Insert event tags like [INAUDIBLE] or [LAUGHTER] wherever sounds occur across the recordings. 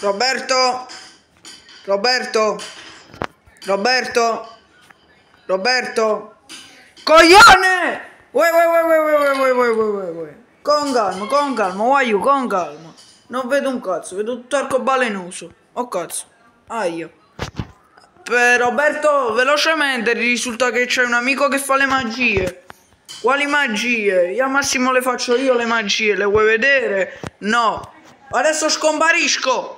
Roberto? Roberto? Roberto? Roberto? Coglione! Uè, uè, uè, uè, uè, uè, uè, uè, uè. Con calma, con calma, voglio, con calma. Non vedo un cazzo, vedo tutto arcobalenoso. Oh cazzo. Aia. Per Roberto, velocemente risulta che c'è un amico che fa le magie. Quali magie? Io al massimo le faccio io le magie, le vuoi vedere? No. Adesso scomparisco.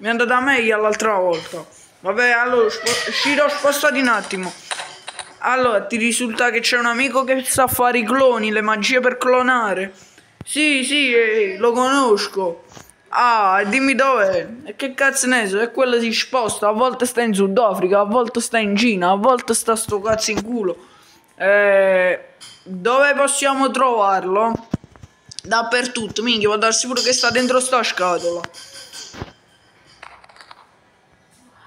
Mi è andata meglio l'altra volta. Vabbè, allora, spo- Shiro, spostati un attimo. Allora, ti risulta che c'è un amico che sa fare i cloni, le magie per clonare? Sì, sì, eh, lo conosco. Ah, dimmi dov'è? E che cazzo ne so? E quello si sposta, a volte sta in Sudafrica, a volte sta in Cina, a volte sta sto cazzo in culo. Eh, dove possiamo trovarlo? Dappertutto, minchia, può darsi pure che sta dentro sta scatola.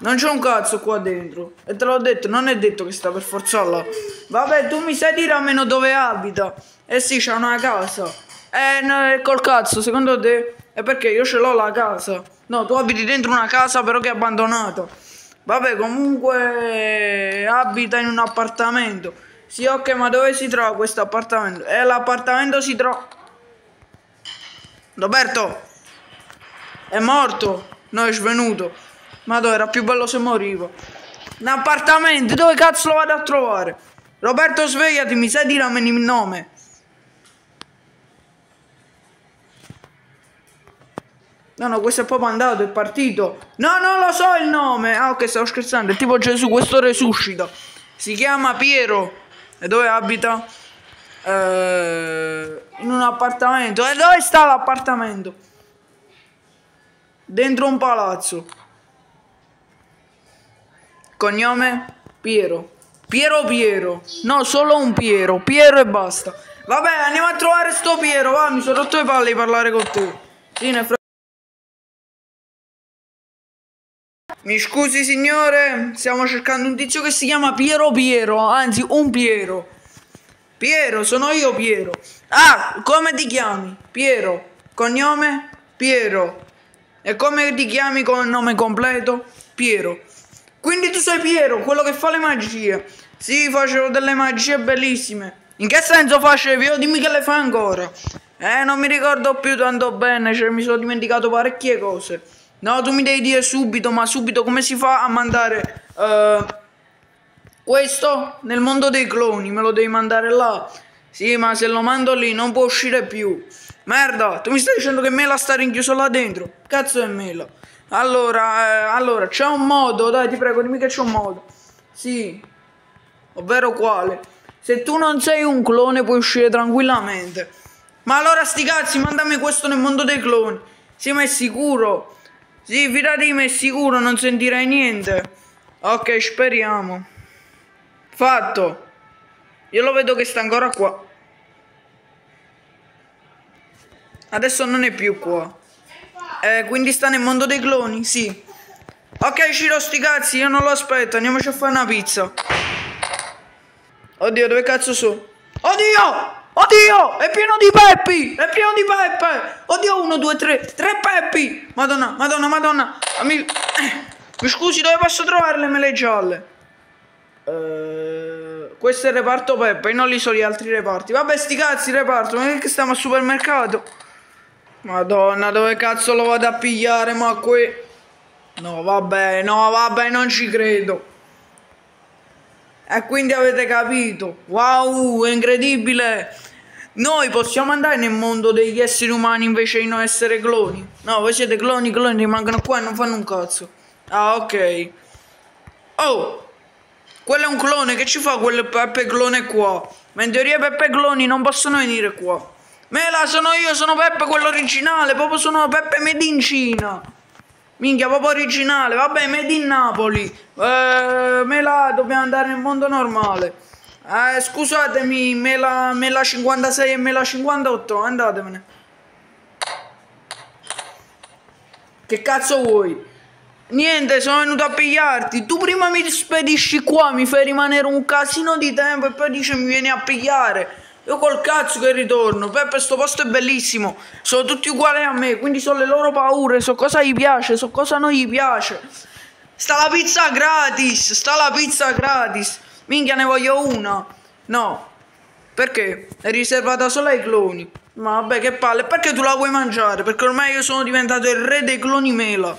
Non c'è un cazzo qua dentro. E te l'ho detto, non è detto che sta per forza là. Vabbè, tu mi sai dire almeno dove abita? Eh sì, c'ha una casa. Eh, no, col cazzo, secondo te? È perché io ce l'ho la casa. No, tu abiti dentro una casa però che è abbandonata. Vabbè, comunque abita in un appartamento. Sì, ok, ma dove si trova questo appartamento? Eh, l'appartamento si trova... Roberto! È morto? No, è svenuto. Madonna, era più bello se morivo. Un appartamento, dove cazzo lo vado a trovare? Roberto, svegliati, mi sai dire il nome? No, no, questo è proprio andato, è partito. No, non lo so il nome. Ah, ok, stavo scherzando. È tipo Gesù, questo resuscita. Si chiama Piero. E dove abita? Eh, in un appartamento. E dove sta l'appartamento? Dentro un palazzo. Cognome? Piero. Piero Piero. No, solo un Piero. Piero e basta. Vabbè, andiamo a trovare sto Piero. Va, mi sono rotto le palle di parlare con te. Sì, nel frattempo. Mi scusi signore, stiamo cercando un tizio che si chiama Piero Piero, anzi un Piero. Piero, sono io Piero. Ah, come ti chiami? Piero. Cognome? Piero. E come ti chiami con nome completo? Piero. Quindi tu sei Piero, quello che fa le magie. Sì, facevo delle magie bellissime. In che senso facevi? Oh, dimmi che le fai ancora. Eh, non mi ricordo più tanto bene, cioè mi sono dimenticato parecchie cose. No, tu mi devi dire subito, ma subito come si fa a mandare uh, questo nel mondo dei cloni? Me lo devi mandare là. Sì, ma se lo mando lì non può uscire più. Merda, tu mi stai dicendo che Mela sta rinchiuso là dentro? Cazzo è Mela? Allora, eh, allora, c'è un modo, dai, ti prego, dimmi che c'è un modo. Sì, ovvero quale? Se tu non sei un clone puoi uscire tranquillamente. Ma allora sti cazzi, mandami questo nel mondo dei cloni. Sì, ma è sicuro? Sì, fidati di me, è sicuro, non sentirai niente. Ok, speriamo. Fatto. Io lo vedo che sta ancora qua. Adesso non è più qua. Eh, quindi sta nel mondo dei cloni? Sì. Ok, Ciro, sti cazzi, io non lo aspetto. Andiamoci a fare una pizza. Oddio, dove cazzo sono? Oddio! Oddio! È pieno di Peppi! È pieno di Peppe! Oddio, uno, due, tre. Tre Peppi! Madonna, madonna, madonna. Mi, eh, [COUGHS] mi scusi, dove posso trovare le mele gialle? Uh, questo è il reparto Peppe, non li so gli altri reparti. Vabbè, sti cazzi, reparto. Ma che stiamo al supermercato? Madonna, dove cazzo lo vado a pigliare? Ma qui... No, vabbè, no, vabbè, non ci credo. E quindi avete capito. Wow, è incredibile. Noi possiamo andare nel mondo degli esseri umani invece di non essere cloni. No, voi siete cloni, cloni rimangono qua e non fanno un cazzo. Ah, ok. Oh, quello è un clone, che ci fa quel Peppe clone qua? Ma in teoria Peppe cloni non possono venire qua. Mela, sono io, sono Peppe quello originale, proprio sono Peppe made in Cina. Minchia, proprio originale, vabbè, made in Napoli. Eh, Mela, dobbiamo andare nel mondo normale. Eh, scusatemi, Mela, Mela 56 e Mela 58, andatevene. Che cazzo vuoi? Niente, sono venuto a pigliarti. Tu prima mi spedisci qua, mi fai rimanere un casino di tempo e poi dici mi vieni a pigliare. Io col cazzo che ritorno. Peppe, sto posto è bellissimo. Sono tutti uguali a me, quindi so le loro paure, so cosa gli piace, so cosa non gli piace. Sta la pizza gratis, sta la pizza gratis. Minchia, ne voglio una. No. Perché? È riservata solo ai cloni. Ma vabbè, che palle. Perché tu la vuoi mangiare? Perché ormai io sono diventato il re dei cloni mela.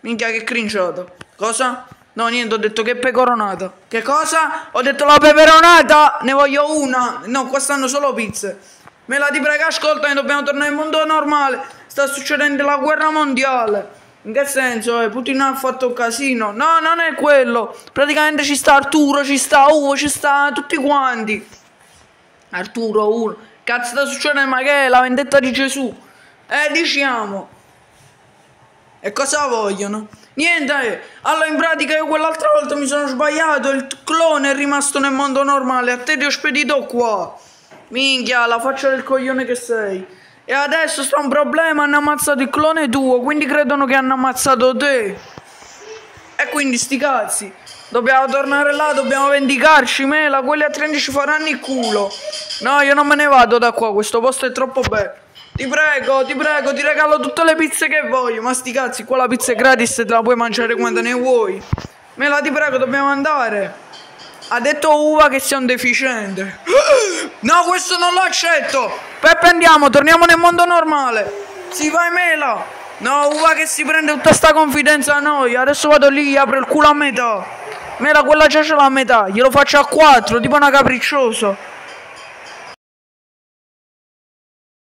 Minchia, che crinciato. Cosa? No, niente, ho detto che pecoronata. Che cosa? Ho detto la peperonata, ne voglio una. No, qua stanno solo pizze. Me la ti prego, ascolta, dobbiamo tornare al mondo normale. Sta succedendo la guerra mondiale. In che senso? Eh? Putin ha fatto un casino. No, non è quello. Praticamente ci sta Arturo, ci sta Uvo, ci sta tutti quanti. Arturo, uno. Cazzo sta succedendo? Ma che è la vendetta di Gesù? Eh, diciamo. E cosa vogliono? Niente, eh. allora in pratica io quell'altra volta mi sono sbagliato, il clone è rimasto nel mondo normale, a te ti ho spedito qua. Minchia, la faccia del coglione che sei. E adesso sta un problema, hanno ammazzato il clone tuo, quindi credono che hanno ammazzato te. E quindi sti cazzi. Dobbiamo tornare là, dobbiamo vendicarci, mela, quelli a 30 ci faranno il culo. No, io non me ne vado da qua, questo posto è troppo bello. Ti prego, ti prego, ti regalo tutte le pizze che voglio. Ma sti cazzi, qua la pizza è gratis te la puoi mangiare quando ne vuoi. Me la ti prego, dobbiamo andare. Ha detto Uva che sei un deficiente. [GASPS] No, questo non lo accetto. Peppe andiamo, torniamo nel mondo normale. Si vai mela. No, Uva che si prende tutta sta confidenza a noi. Adesso vado lì, apro il culo a metà. Mela, quella già ce l'ha a metà. Glielo faccio a quattro, tipo una capricciosa.